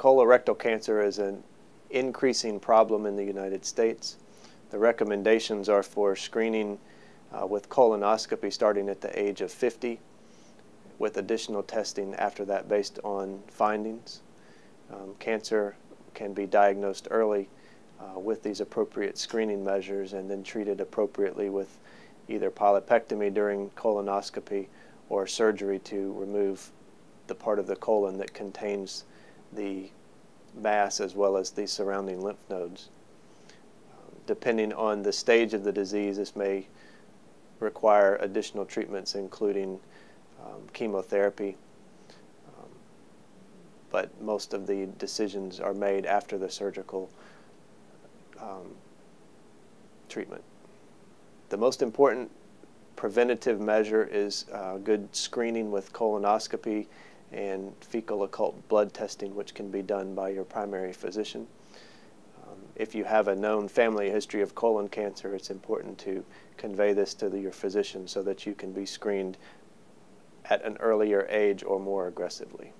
colorectal cancer is an increasing problem in the United States. The recommendations are for screening uh, with colonoscopy starting at the age of 50, with additional testing after that based on findings. Um, cancer can be diagnosed early uh, with these appropriate screening measures and then treated appropriately with either polypectomy during colonoscopy or surgery to remove the part of the colon that contains the mass as well as the surrounding lymph nodes. Depending on the stage of the disease, this may require additional treatments, including um, chemotherapy. Um, but most of the decisions are made after the surgical um, treatment. The most important preventative measure is uh, good screening with colonoscopy and fecal occult blood testing, which can be done by your primary physician. Um, if you have a known family history of colon cancer, it's important to convey this to the, your physician so that you can be screened at an earlier age or more aggressively.